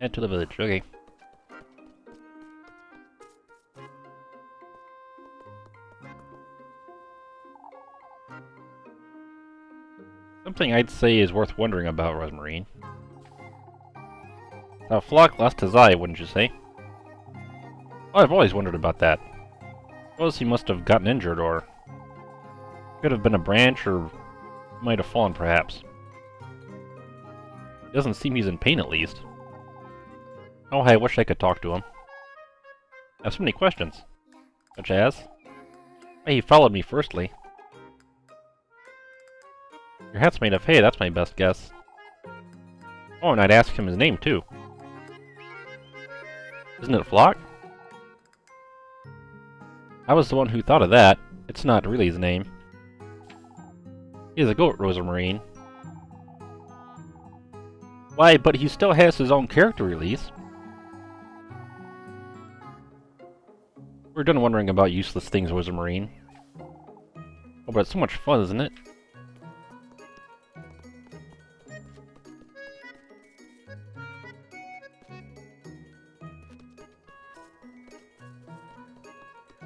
To the village, okay. Something I'd say is worth wondering about, Rosmarine. Now, Flock lost his eye, wouldn't you say? Well, I've always wondered about that. Suppose he must have gotten injured, or... Could have been a branch, or might have fallen, perhaps. Doesn't seem he's in pain, at least. Oh, hey, I wish I could talk to him. I have so many questions. Such as? Why he followed me, firstly. Your hat's made of hay, that's my best guess. Oh, and I'd ask him his name, too. Isn't it Flock? I was the one who thought of that. It's not really his name. He's a goat, Rosmarine. Why, but he still has his own character release. We're done wondering about useless things, was a marine. Oh, but it's so much fun, isn't it?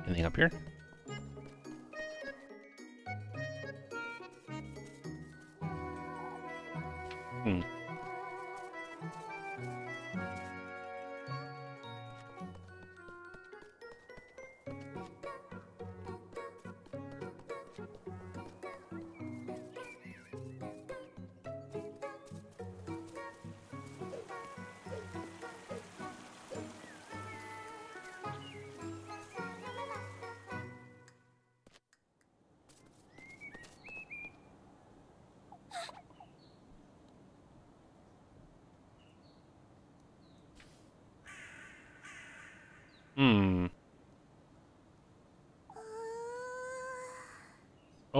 Anything up here?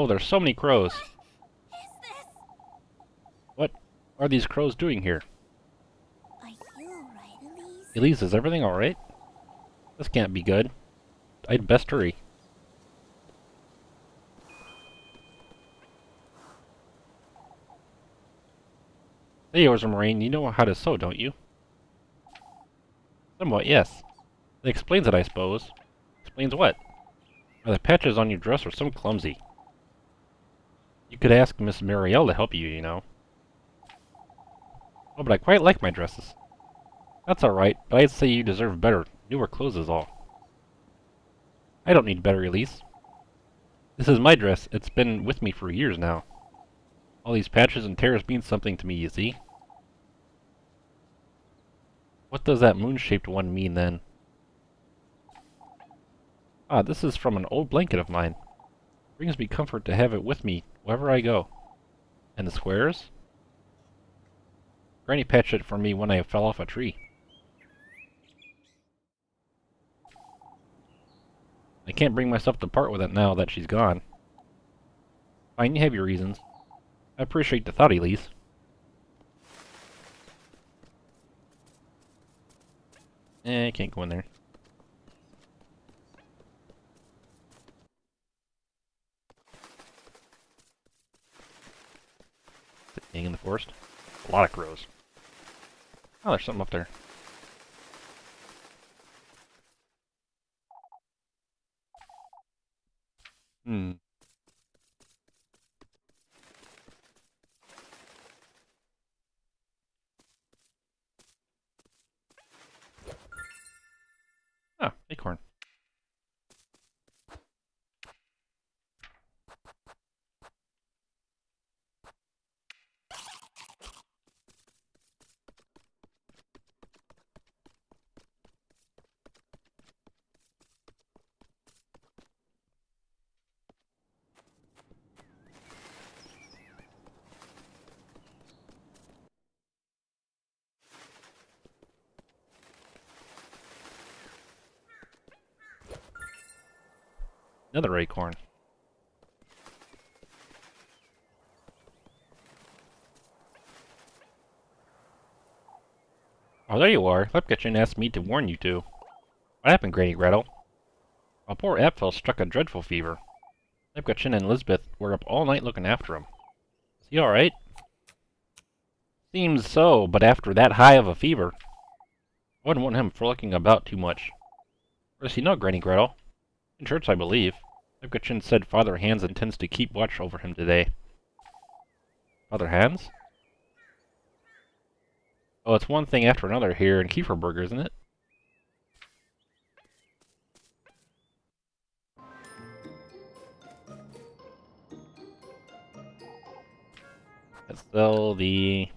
Oh, there's so many crows. What are these crows doing here? Are you alright, Elise? Elise, is everything alright? This can't be good. I'd best hurry. Hey, Marine, you know how to sew, don't you? Somewhat, yes. That explains it, I suppose. Explains what? Are the patches on your dress are so clumsy. You could ask Miss Marielle to help you, you know. Oh, but I quite like my dresses. That's alright, but I'd say you deserve better. Newer clothes is all. I don't need better release. This is my dress. It's been with me for years now. All these patches and tears mean something to me, you see. What does that moon-shaped one mean, then? Ah, this is from an old blanket of mine. Brings me comfort to have it with me wherever I go. And the squares? Granny patched it for me when I fell off a tree. I can't bring myself to part with it now that she's gone. Fine, you have your reasons. I appreciate the thought, Elise. Eh, I can't go in there. Being in the forest. A lot of crows. Oh, there's something up there. Hmm. Oh, acorn. Another acorn. Oh, there you are. Flapkitchen asked me to warn you two. What happened, Granny Gretel? Well, poor Apfel struck a dreadful fever. Flapkitchen and Elizabeth were up all night looking after him. Is he alright? Seems so, but after that high of a fever. I wouldn't want him frolicking about too much. Where does he know, Granny Gretel? In church, I believe. Lebkuchen said Father Hans intends to keep watch over him today. Father Hans? Oh, it's one thing after another here in Kieferberg, isn't it? Let's sell the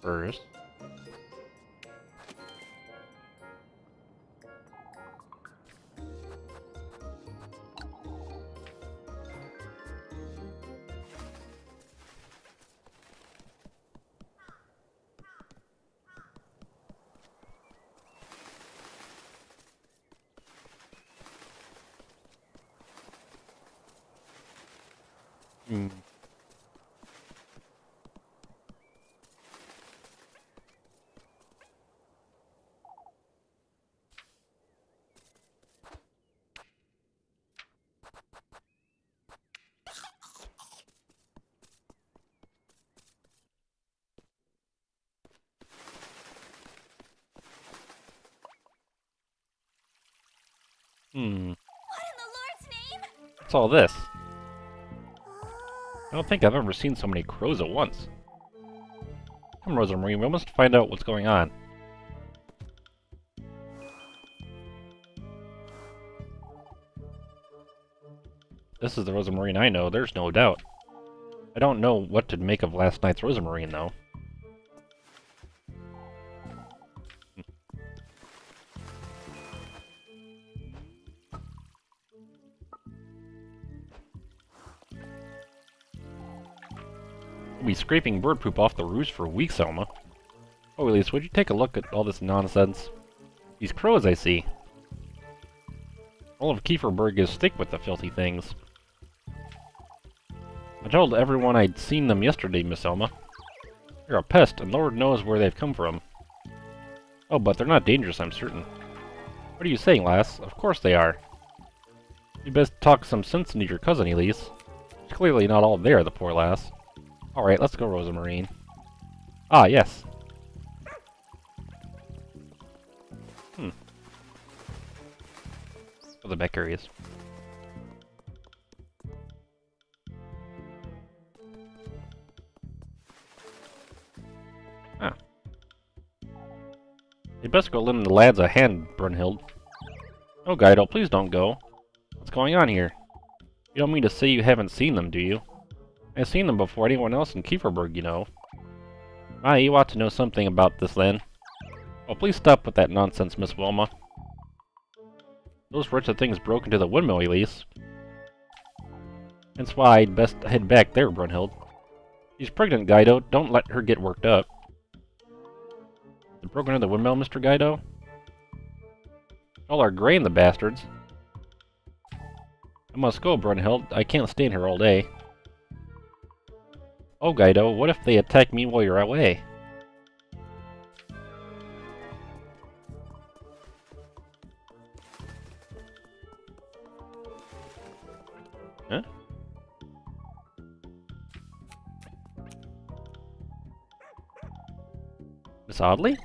first. What's all this? I don't think I've ever seen so many crows at once. Come, Rosa we must find out what's going on. This is the Rosa Marine I know, there's no doubt. I don't know what to make of last night's Rosa Marine, though. Scraping bird poop off the roost for weeks, Selma. Oh, Elise, would you take a look at all this nonsense? These crows I see. All of Kieferberg is thick with the filthy things. I told everyone I'd seen them yesterday, Miss Elma. They're a pest, and Lord knows where they've come from. Oh, but they're not dangerous, I'm certain. What are you saying, lass? Of course they are. You best talk some sense into your cousin, Elise. She's clearly not all there, the poor lass. Alright, let's go, Rosa Marine. Ah, yes. Hmm. Oh, the back areas. Ah. You best go lend the lads a hand, Brunhild. Oh, Guido, please don't go. What's going on here? You don't mean to say you haven't seen them, do you? I've seen them before anyone else in Kieferberg, you know. Ah, you ought to know something about this, then. Oh, please stop with that nonsense, Miss Wilma. Those wretched things broke into the windmill, Elise. That's why I'd best head back there, Brunhild. She's pregnant, Guido. Don't let her get worked up. They broke into the windmill, Mr. Guido? All our grain, the bastards. I must go, Brunhild. I can't stay in here all day. Oh, Guido, what if they attack me while you're away? Huh? Miss Audley?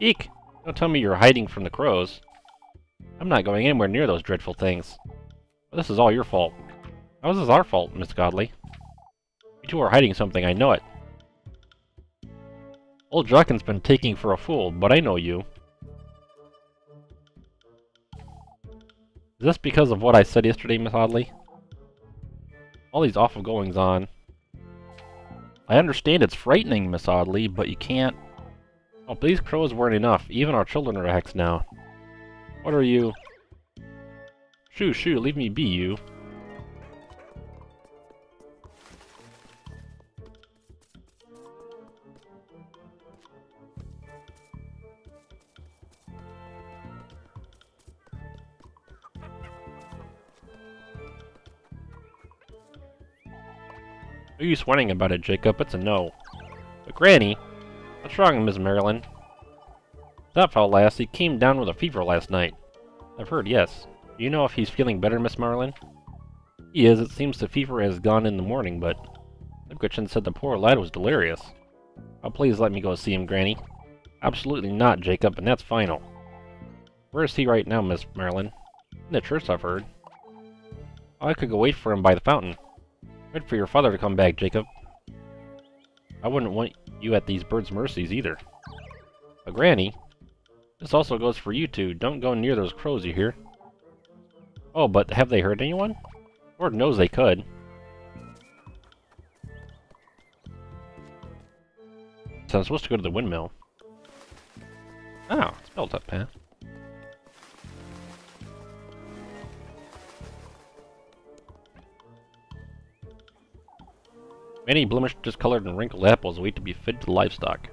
Eek! Don't tell me you're hiding from the crows. I'm not going anywhere near those dreadful things. This is all your fault. How is this our fault, Miss Godley? You two are hiding something, I know it. Old Jockin's been taking for a fool, but I know you. Is this because of what I said yesterday, Miss Audley? All these awful goings-on. I understand it's frightening, Miss Audley, but you can't... Oh, these crows weren't enough. Even our children are hexed now. What are you... Shoo, shoo, leave me be, you. No use whining about it, Jacob. It's a no. But Granny, what's wrong, Miss Marilyn? That fellow lass, he came down with a fever last night. I've heard, yes. Do you know if he's feeling better, Miss Marilyn? He is. It seems the fever has gone in the morning, but... Lebkuchen said the poor lad was delirious. Oh, please let me go see him, Granny. Absolutely not, Jacob, and that's final. Where is he right now, Miss Marilyn? In the church, I've heard. Oh, I could go wait for him by the fountain. Wait for your father to come back, Jacob. I wouldn't want you at these birds' mercies either. But Granny, this also goes for you two. Don't go near those crows, you hear? Oh, but have they hurt anyone? Lord knows they could. So I'm supposed to go to the windmill. Oh, it's built up path. Many blemished, discolored, and wrinkled apples wait to be fed to the livestock.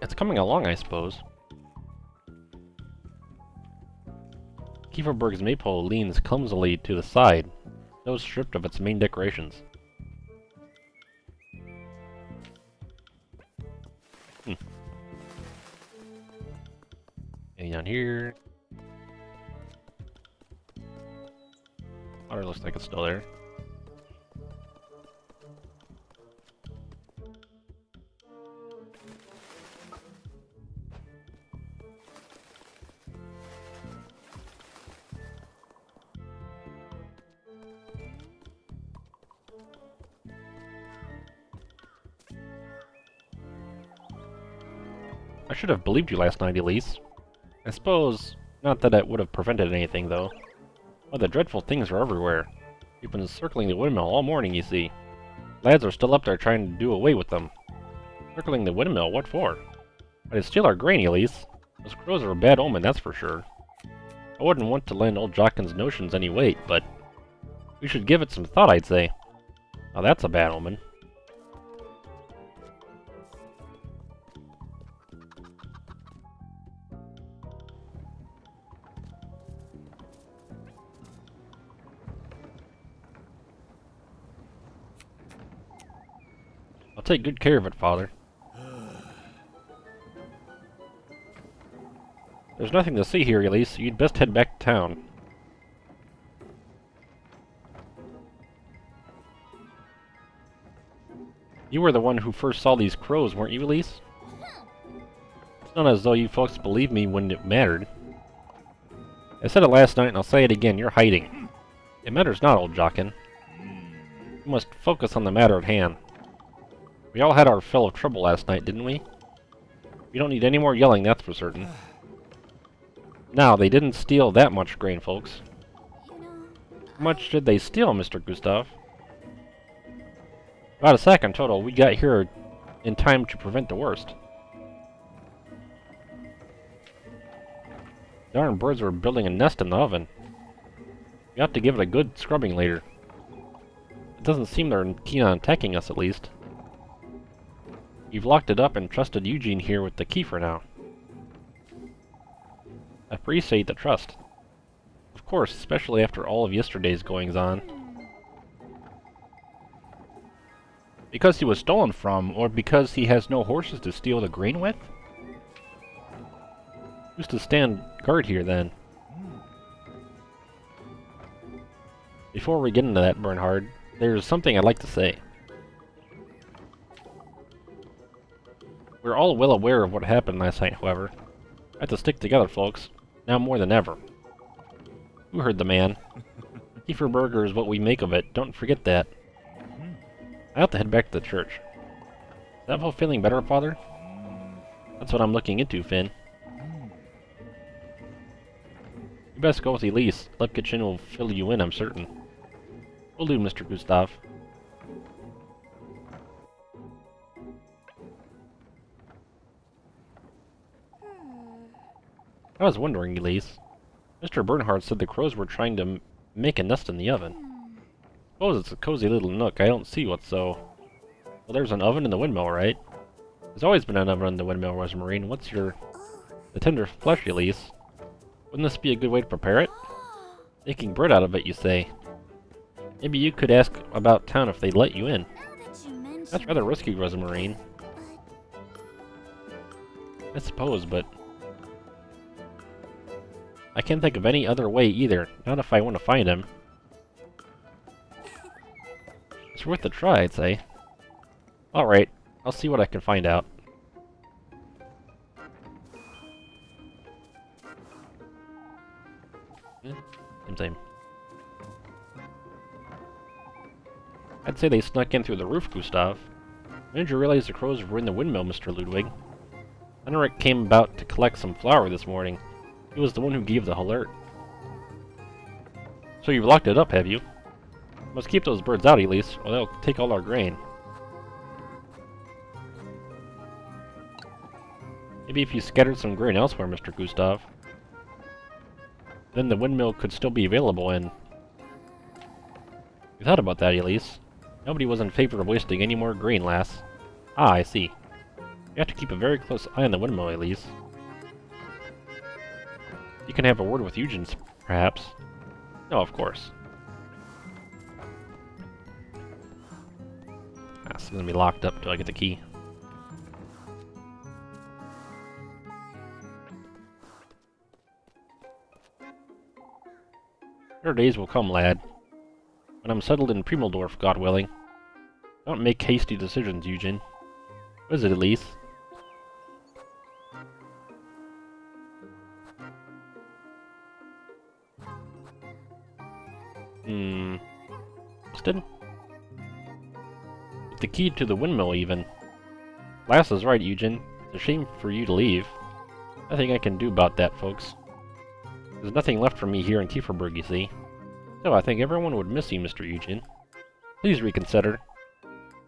It's coming along, I suppose. Kieferberg's maypole leans clumsily to the side, though stripped of its main decorations. Hmm. And down here... Water looks like it's still there. Have believed you last night, Elise. I suppose, not that it would have prevented anything, though. Oh, the dreadful things are everywhere. We've been circling the windmill all morning, you see. Lads are still up there trying to do away with them. Circling the windmill, what for? But it's still our grain, Elise. Those crows are a bad omen, that's for sure. I wouldn't want to lend old Jockin's notions any weight, but... We should give it some thought, I'd say. Now that's a bad omen. I'll take good care of it, Father. There's nothing to see here, Elise. You'd best head back to town. You were the one who first saw these crows, weren't you, Elise? It's not as though you folks believed me when it mattered. I said it last night and I'll say it again, you're hiding. It matters not, old Jockin. You must focus on the matter at hand. We all had our fill of trouble last night, didn't we? We don't need any more yelling, that's for certain. Now, they didn't steal that much grain, folks. How much did they steal, Mr. Gustav? About a in total. We got here in time to prevent the worst. Darn birds were building a nest in the oven. We have to give it a good scrubbing later. It doesn't seem they're keen on attacking us, at least. You've locked it up and trusted Eugene here with the key for now. I appreciate the trust. Of course, especially after all of yesterday's goings-on. Because he was stolen from, or because he has no horses to steal the grain with? Who's to stand guard here, then? Before we get into that, Bernhard, there's something I'd like to say. We're all well aware of what happened last night, however. We have to stick together, folks. Now more than ever. Who heard the man. Kieferberger is what we make of it. Don't forget that. Hmm. I have to head back to the church. Is that feel feeling better, Father? Hmm. That's what I'm looking into, Finn. Hmm. You best go with Elise. Lebkuchen will fill you in, I'm certain. Will do, Mr. Gustav. I was wondering, Elise. Mr. Bernhard said the crows were trying to make a nest in the oven. Suppose it's a cozy little nook. I don't see what's so... Well, there's an oven in the windmill, right? There's always been an oven in the windmill, Rosemarine. What's your... The tender flesh, Elise? Wouldn't this be a good way to prepare it? Making bread out of it, you say? Maybe you could ask about town if they'd let you in. That's rather risky, Rosamarine. I suppose, but... I can't think of any other way either, not if I want to find him. It's worth a try, I'd say. Alright, I'll see what I can find out. Hmm, Same, same. I'd say they snuck in through the roof, Gustav. When did you realize the crows were in the windmill, Mr. Ludwig? Henrik came about to collect some flour this morning. He was the one who gave the alert. So you've locked it up, have you? Must keep those birds out, Elise, or they'll take all our grain. Maybe if you scattered some grain elsewhere, Mr. Gustav. Then the windmill could still be available and... You thought about that, Elise. Nobody was in favor of wasting any more grain, lass. Ah, I see. You have to keep a very close eye on the windmill, Elise. You can have a word with Eugen, perhaps. No, of course. Ah, it's gonna be locked up till I get the key. Better days will come, lad. When I'm settled in Primeldorf, God willing. Don't make hasty decisions, Eugen. What is it, Elise? Hmm. Still? The key to the windmill, even. Lass is right, Eugen. It's a shame for you to leave. Nothing I can do about that, folks. There's nothing left for me here in Kieferberg, you see. So I think everyone would miss you, Mr. Eugen. Please reconsider.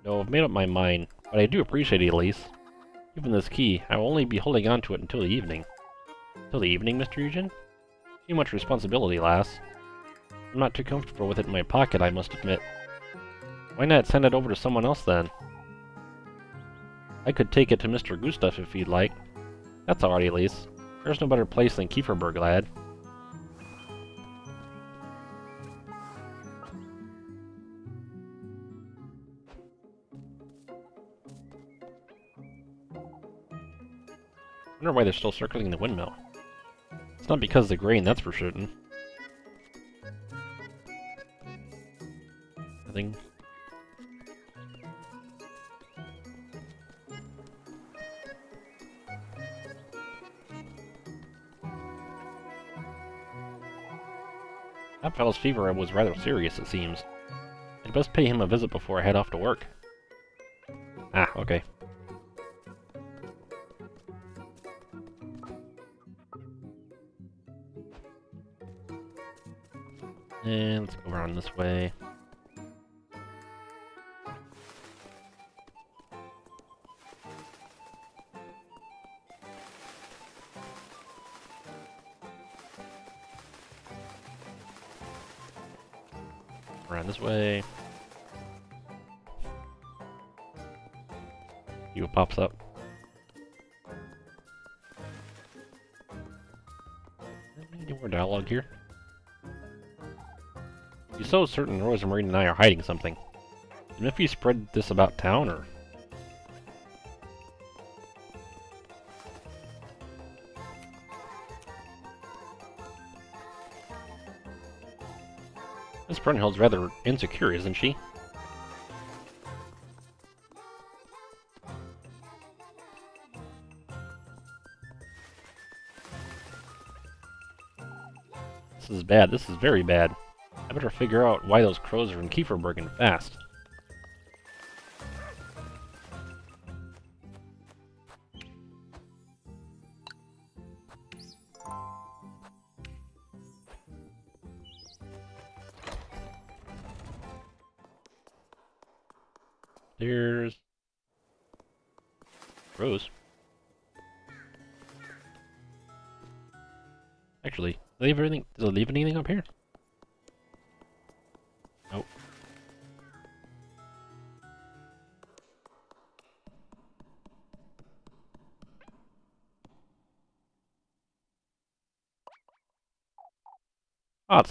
No, I've made up my mind, but I do appreciate it, Elise. Even this key, I will only be holding on to it until the evening. Till the evening, Mr. Eugen? Too much responsibility, lass. I'm not too comfortable with it in my pocket, I must admit. Why not send it over to someone else, then? I could take it to Mr. Gustav if you'd like. That's alright, Elise. There's no better place than Kieferberg, lad. wonder why they're still circling the windmill. It's not because of the grain, that's for certain. That fellow's fever was rather serious, it seems. I'd best pay him a visit before I head off to work. Ah, okay. And let's go around this way. Any more dialogue here? You're so certain Rosamarine and I are hiding something. And if Miffy spread this about town, or...? Miss Brunhild's rather insecure, isn't she? Bad. This is very bad. I better figure out why those crows are in Kieferbergen fast.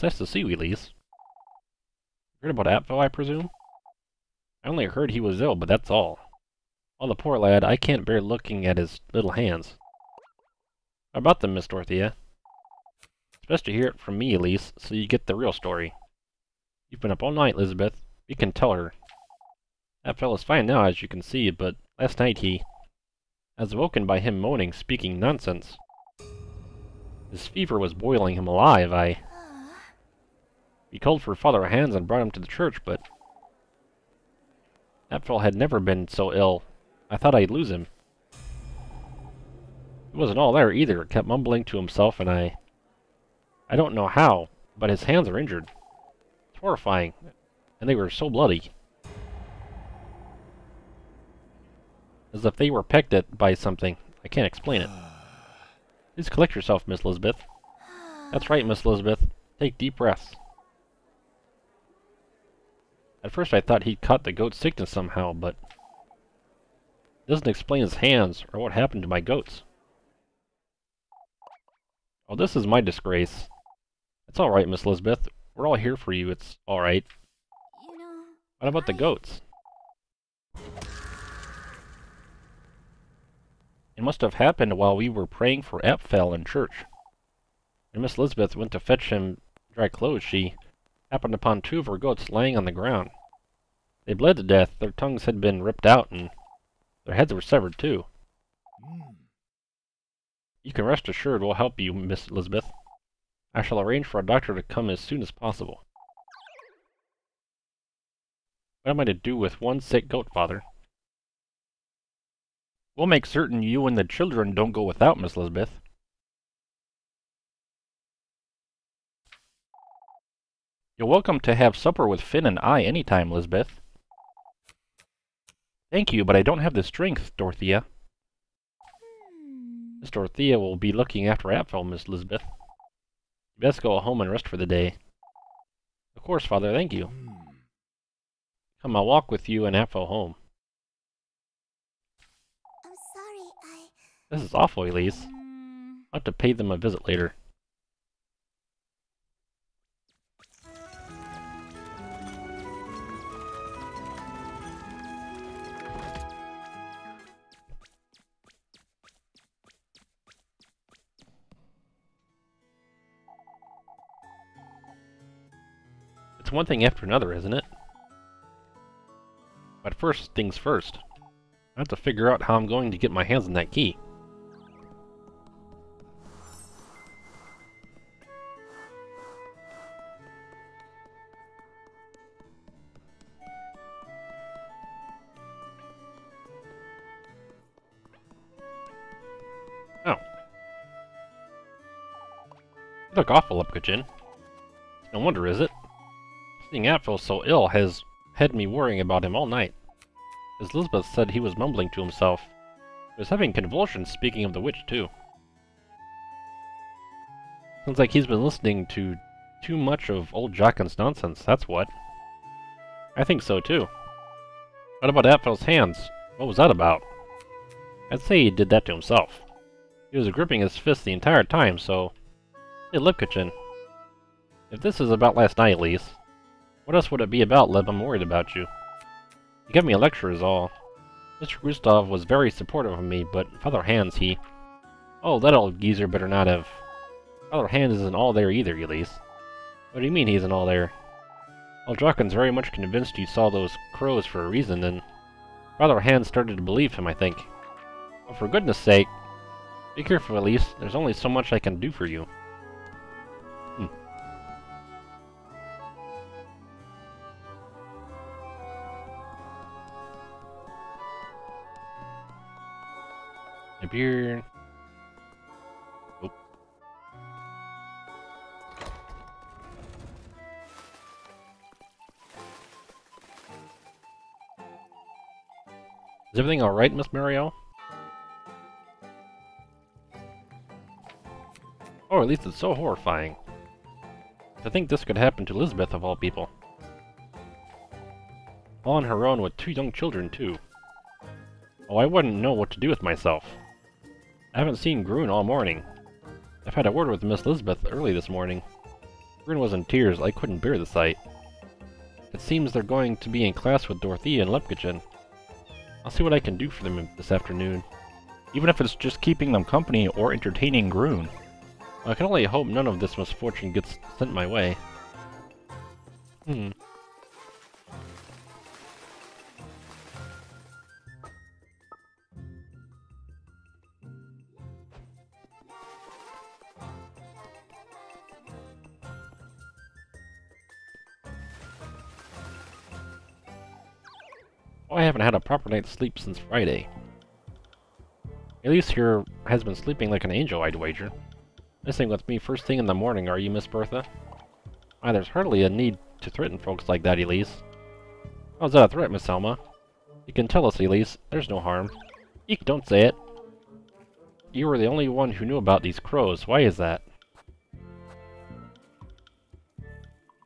Nice to see you, Elise. Heard about Apfel, I presume? I only heard he was ill, but that's all. Oh, the poor lad, I can't bear looking at his little hands. How about them, Miss Dorothea? It's best to hear it from me, Elise, so you get the real story. You've been up all night, Elizabeth. You can tell her. That fellow's fine now, as you can see, but last night he... I was awoken by him moaning, speaking nonsense. His fever was boiling him alive, I... We called for Father Hans and brought him to the church, but... That fellow had never been so ill. I thought I'd lose him. He wasn't all there either, kept mumbling to himself, and I... I don't know how, but his hands are injured. It's horrifying, and they were so bloody. As if they were pecked at by something. I can't explain it. Please collect yourself, Miss Elizabeth. That's right, Miss Elizabeth. Take deep breaths. At first I thought he'd caught the goat's sickness somehow, but... It doesn't explain his hands, or what happened to my goats. Oh, this is my disgrace. It's alright, Miss Elizabeth. We're all here for you. It's alright. What about the goats? It must have happened while we were praying for Apfel in church. When Miss Elizabeth went to fetch him dry clothes, she happened upon two of her goats lying on the ground. They bled to death, their tongues had been ripped out, and their heads were severed too. Hmm. You can rest assured we'll help you, Miss Elizabeth. I shall arrange for a doctor to come as soon as possible. What am I to do with one sick goat, Father? We'll make certain you and the children don't go without, Miss Elizabeth. You're welcome to have supper with Finn and I any time, Elizabeth. Thank you, but I don't have the strength, Dorothea. Miss Dorothea will be looking after Apfel, Miss Elizabeth. You best go home and rest for the day. Of course, Father, thank you. Come, I'll walk with you and Apfel home. I'm sorry, I... This is awful, Elise. I'll have to pay them a visit later. One thing after another, isn't it? But first things first. I have to figure out how I'm going to get my hands on that key. Oh. Look awful, Lebkuchen. No wonder, is it? Seeing Apfel so ill has had me worrying about him all night. As Elizabeth said, he was mumbling to himself. He was having convulsions, speaking of the witch, too. Sounds like he's been listening to too much of old Jockin's nonsense, that's what. I think so, too. What about Apfel's hands? What was that about? I'd say he did that to himself. He was gripping his fist the entire time, so... Hey, Lebkuchen. If this is about last night, Elise, what else would it be about, Lib? I'm worried about you. You gave me a lecture is all. Mr. Gustav was very supportive of me, but Father Hans, he... Oh, that old geezer better not have... Father Hans isn't all there either, Elise. What do you mean he isn't all there? Well, Jockin's very much convinced you saw those crows for a reason, and Father Hans started to believe him, I think. Well, for goodness sake, be careful, Elise. There's only so much I can do for you. Beer. Oop. Is everything alright, Miss Mario? Oh, at least it's so horrifying. I think this could happen to Elizabeth of all people. All on her own with two young children, too. Oh, I wouldn't know what to do with myself. I haven't seen Grun all morning. I've had a word with Miss Elizabeth early this morning. Grun was in tears. I couldn't bear the sight. It seems they're going to be in class with Dorothea and Lebkuchen. I'll see what I can do for them this afternoon. Even if it's just keeping them company or entertaining Groon. I can only hope none of this misfortune gets sent my way. Hmm. Oh, I haven't had a proper night's sleep since Friday. Elise here has been sleeping like an angel, I'd wager. Missing with me first thing in the morning, are you, Miss Bertha? Why, there's hardly a need to threaten folks like that, Elise. How's that a threat, Miss Selma? You can tell us, Elise. There's no harm. Eek, don't say it. You were the only one who knew about these crows. Why is that?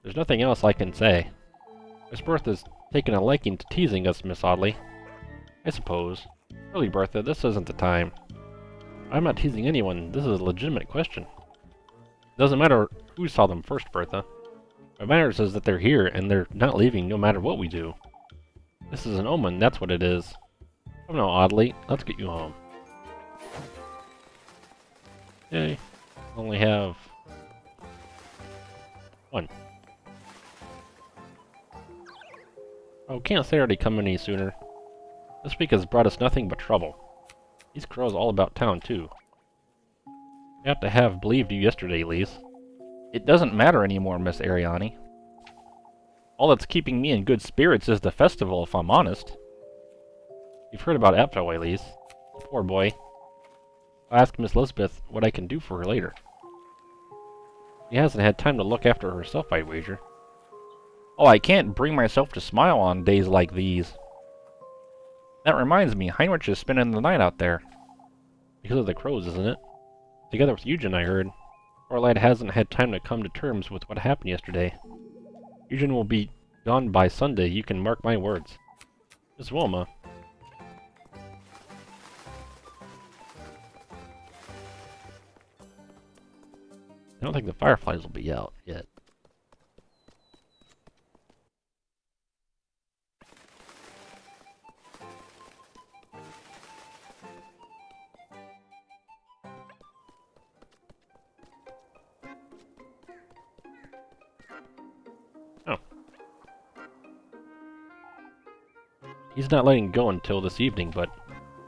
There's nothing else I can say. Miss Bertha's taken a liking to teasing us, Miss Audley. I suppose. Really, Bertha, this isn't the time. I'm not teasing anyone. This is a legitimate question. Doesn't matter who saw them first, Bertha. What matters is that they're here, and they're not leaving no matter what we do. This is an omen, that's what it is. Come now, Audley. Let's get you home. Yay. Only have... One. Oh, can't Saturday come any sooner? This week has brought us nothing but trouble. These crows all about town, too. I have to have believed you yesterday, Lise. It doesn't matter anymore, Miss Ariani. All that's keeping me in good spirits is the festival, if I'm honest. You've heard about Apfel, Lise. Poor boy. I'll ask Miss Lisbeth what I can do for her later. She hasn't had time to look after herself, I wager. Oh, I can't bring myself to smile on days like these. That reminds me, Heinrich is spending the night out there. Because of the crows, isn't it? Together with Eugen, I heard. Poor hasn't had time to come to terms with what happened yesterday. Eugen will be gone by Sunday, you can mark my words. Miss Wilma. I don't think the fireflies will be out yet. He's not letting go until this evening, but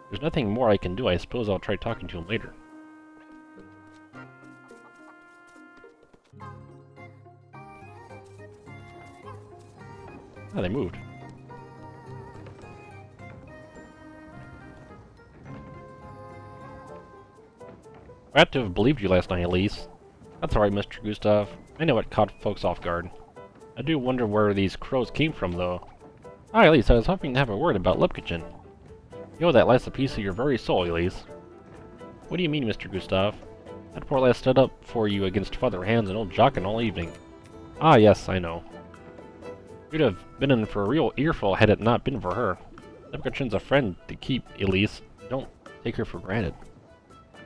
there's nothing more I can do. I suppose I'll try talking to him later. Ah, they moved. I had to have believed you last night, Elise. That's alright, Mr. Gustav. I know it caught folks off guard. I do wonder where these crows came from, though. Hi, Elise. I was hoping to have a word about Lebkuchen. You know that last a piece of your very soul, Elise. What do you mean, Mr. Gustav? That poor lass stood up for you against Father Hans and old Jockin all evening. Ah, yes, I know. You'd have been in for a real earful had it not been for her. Lebkuchen's a friend to keep, Elise. Don't take her for granted.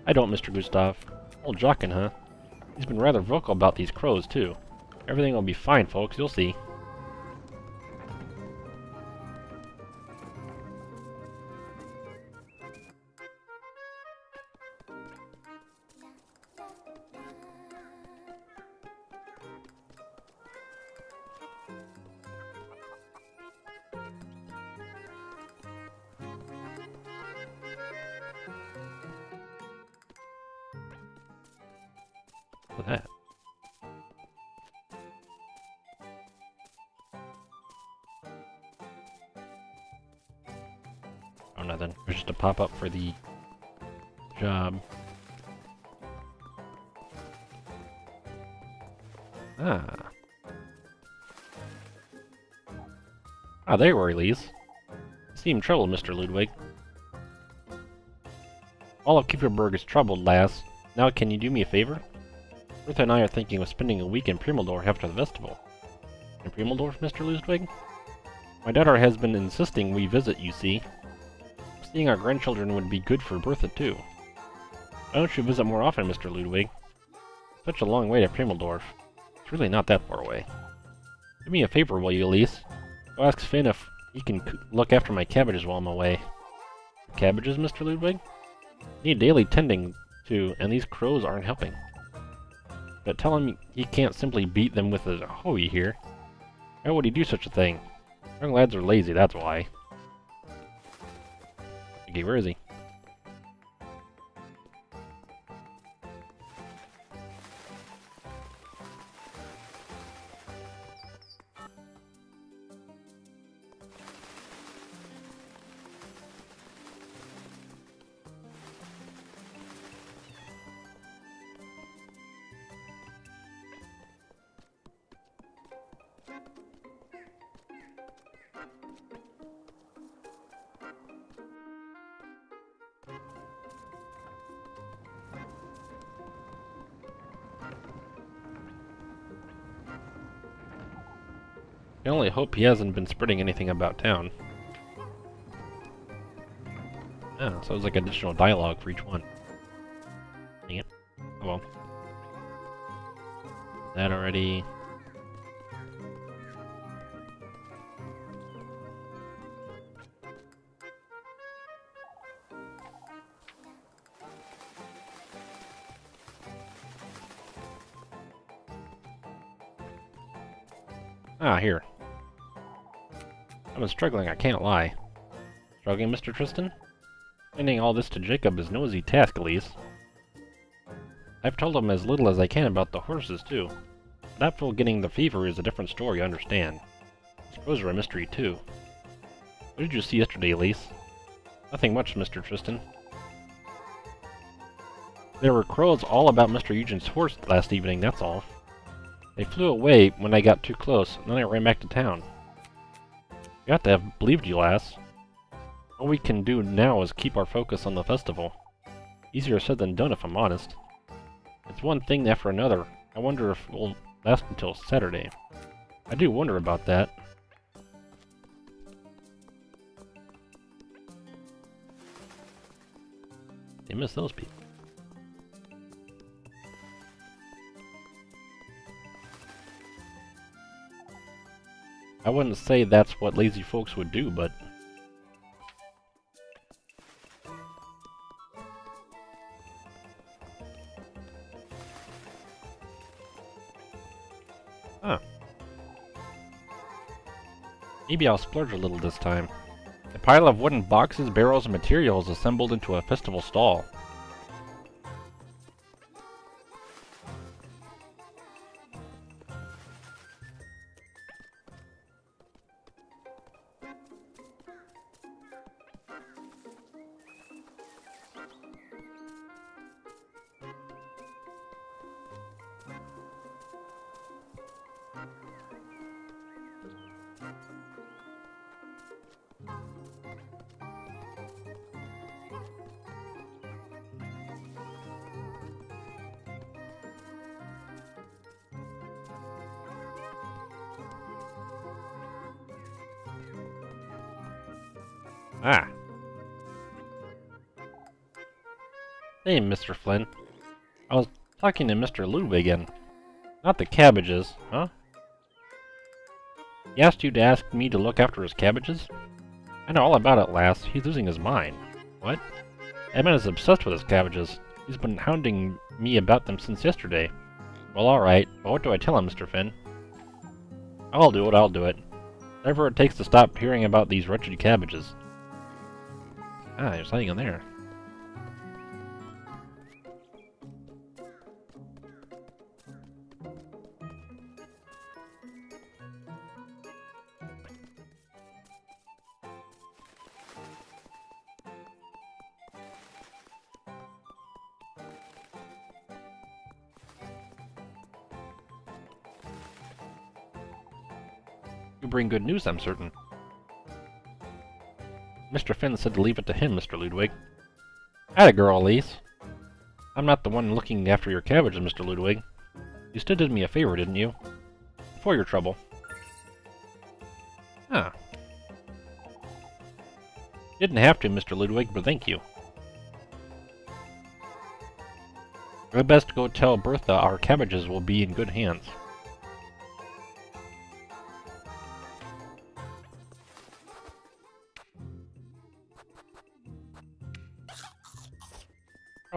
I don't, Mr. Gustav. Old Jockin, huh? He's been rather vocal about these crows, too. Everything will be fine, folks. You'll see. Job. Ah. Ah, there were Elise. Seem troubled, Mr. Ludwig. All of Kieferberg is troubled, lass. Now can you do me a favor? Bertha and I are thinking of spending a week in Primeldorf after the festival. In Primeldorf, Mr. Ludwig? My daughter has been insisting we visit, you see. Seeing our grandchildren would be good for Bertha, too. Why don't you visit more often, Mr. Ludwig? Such a long way to Primeldorf. It's really not that far away. Do me a favor, will you, Elise? Go ask Finn if he can look after my cabbages while I'm away. Cabbages, Mr. Ludwig? Need daily tending to, and these crows aren't helping. But tell him he can't simply beat them with a hoe here. How would he do such a thing? Young lads are lazy, that's why. Okay, where is he? I only hope he hasn't been spreading anything about town. Ah, so it's like additional dialogue for each one. Dang it. Oh well. That already. Struggling, I can't lie. Struggling, Mr. Tristan? Explaining all this to Jacob is no easy task, Elise. I've told him as little as I can about the horses, too. But Apfel getting the fever is a different story, I understand. Crows are a mystery, too. What did you see yesterday, Elise? Nothing much, Mr. Tristan. There were crows all about Mr. Eugen's horse last evening, that's all. They flew away when I got too close, and then I ran back to town. Got to have believed you, lass. All we can do now is keep our focus on the festival. Easier said than done, if I'm honest. It's one thing after another. I wonder if it will last until Saturday. I do wonder about that. They miss those people. I wouldn't say that's what lazy folks would do, but... Huh. Maybe I'll splurge a little this time. A pile of wooden boxes, barrels, and materials assembled into a festival stall. Ah. Hey, Mr. Flynn. I was talking to Mr. Ludwig and... Not the cabbages, huh? He asked you to ask me to look after his cabbages? I know all about it, lass. He's losing his mind. What? Edmund is obsessed with his cabbages. He's been hounding me about them since yesterday. Well, alright, but what do I tell him, Mr. Finn? I'll do it, I'll do it. Whatever it takes to stop hearing about these wretched cabbages. Ah, there's something in there. You bring good news, I'm certain. Mr. Finn said to leave it to him, Mr. Ludwig. Atta girl, Elise. I'm not the one looking after your cabbages, Mr. Ludwig. You still did me a favor, didn't you? For your trouble. Ah. Didn't have to, Mr. Ludwig, but thank you. I'd best go tell Bertha our cabbages will be in good hands.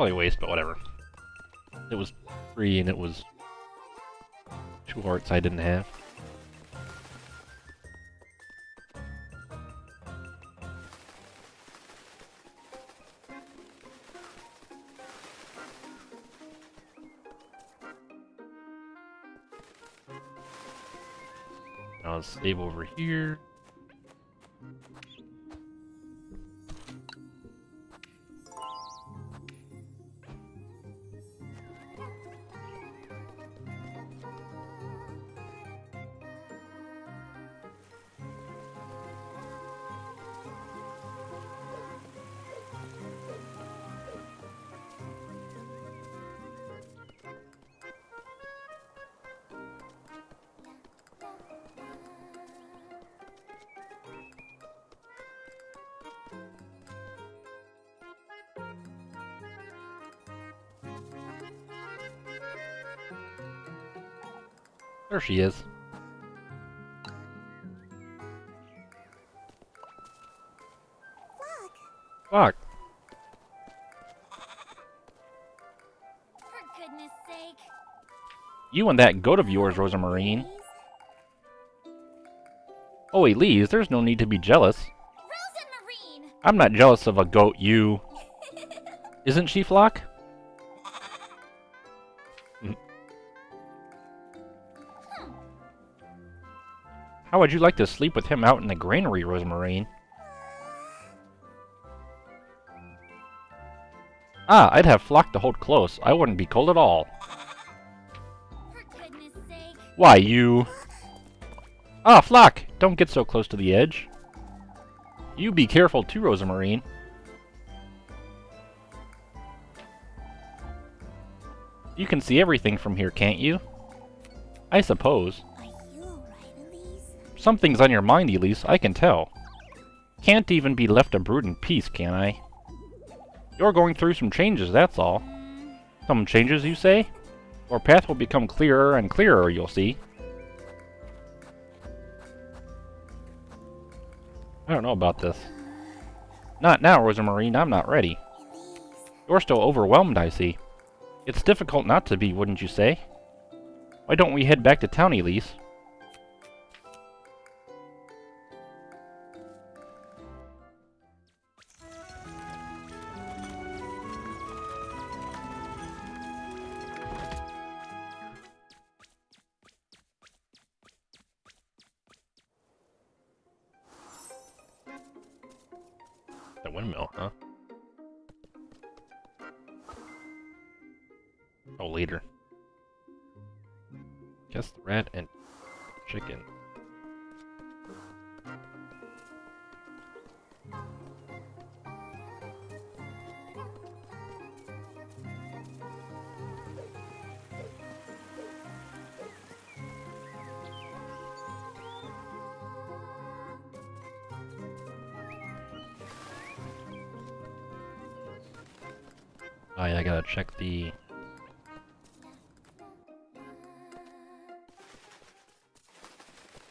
Probably waste, but whatever. It was free and it was two hearts I didn't have. Let's save over here. There she is. Fuck. Fuck. For goodness sake. You and that goat of yours, Rozenmarine. Please? Oh, Elise, there's no need to be jealous. I'm not jealous of a goat, you. Isn't she, Flock? How would you like to sleep with him out in the granary, Rozenmarine? Ah, I'd have Flock to hold close. I wouldn't be cold at all. For goodness sake. Why, you... Ah, Flock! Don't get so close to the edge. You be careful too, Rozenmarine. You can see everything from here, can't you? I suppose. Something's on your mind, Elise, I can tell. Can't even be left to brood in peace, can I? You're going through some changes, that's all. Some changes, you say? Your path will become clearer and clearer, you'll see. I don't know about this. Not now, Rozenmarine, I'm not ready. You're still overwhelmed, I see. It's difficult not to be, wouldn't you say? Why don't we head back to town, Elise?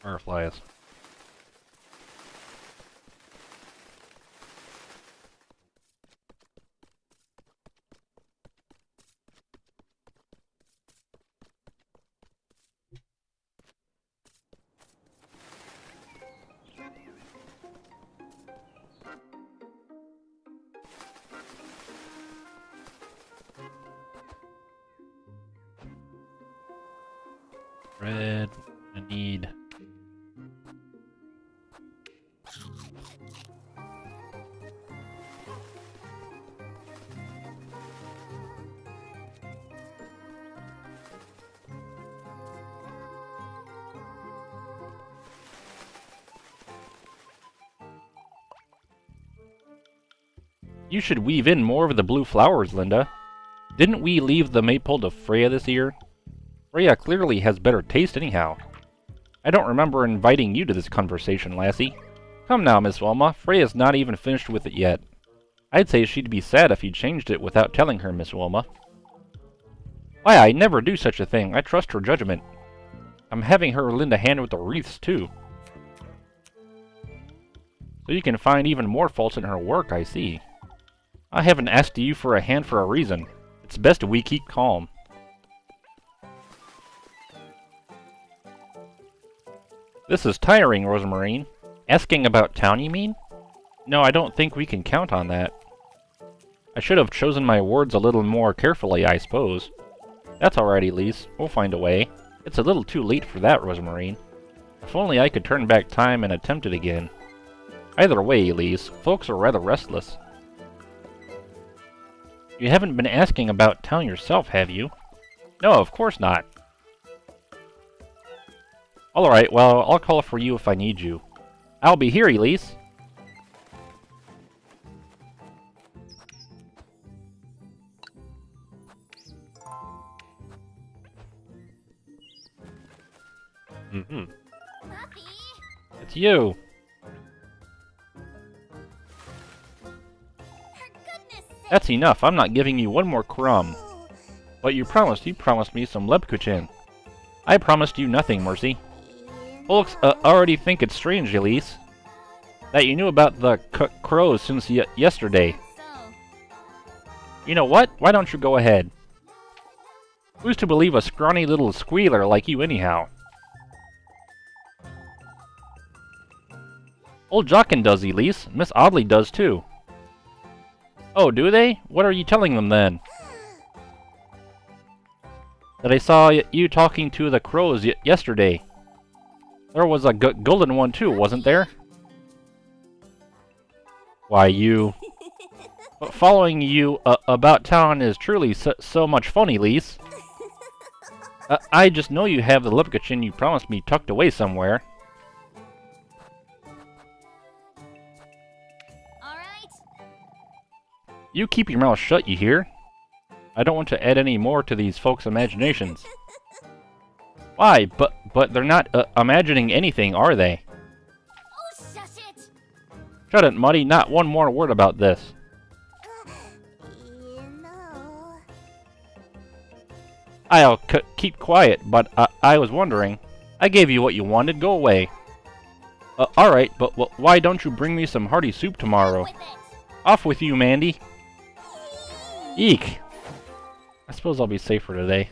Fireflies. You should weave in more of the blue flowers, Linda. Didn't we leave the maple to Freya this year? Freya clearly has better taste anyhow. I don't remember inviting you to this conversation, lassie. Come now, Miss Wilma, Freya's not even finished with it yet. I'd say she'd be sad if you changed it without telling her, Miss Wilma. Why, I never do such a thing. I trust her judgment. I'm having her lend a hand with the wreaths, too. So you can find even more faults in her work, I see. I haven't asked you for a hand for a reason. It's best we keep calm. This is tiring, Rozenmarine. Asking about town, you mean? No, I don't think we can count on that. I should have chosen my words a little more carefully, I suppose. That's alright, Elise. We'll find a way. It's a little too late for that, Rozenmarine. If only I could turn back time and attempt it again. Either way, Elise, folks are rather restless. You haven't been asking about town yourself, have you? No, of course not. Alright, well, I'll call for you if I need you. I'll be here, Elise. Mm-hmm. It's you. That's enough. I'm not giving you one more crumb. But you promised. You promised me some Lebkuchen. I promised you nothing, Mercy. Folks uh, already think it's strange, Elise, that you knew about the crows since yesterday. You know what? Why don't you go ahead? Who's to believe a scrawny little squealer like you anyhow? Old Jockin does, Elise. Miss Audley does too. Oh, do they? What are you telling them then? That I saw y you talking to the crows y yesterday. There was a g golden one too, wasn't there? Why, you... But following you uh, about town is truly so, so much fun, Elise. Uh, I just know you have the Lebkuchen you promised me tucked away somewhere. You keep your mouth shut, you hear? I don't want to add any more to these folks' imaginations. Why? But but they're not uh, imagining anything, are they? Oh, it. Shut it, Muddy. Not one more word about this. You know. I'll keep quiet, but uh, I was wondering. I gave you what you wanted. Go away. Uh, alright, but wh why don't you bring me some hearty soup tomorrow? With. Off with you, Mandy. Eek. I suppose I'll be safer today.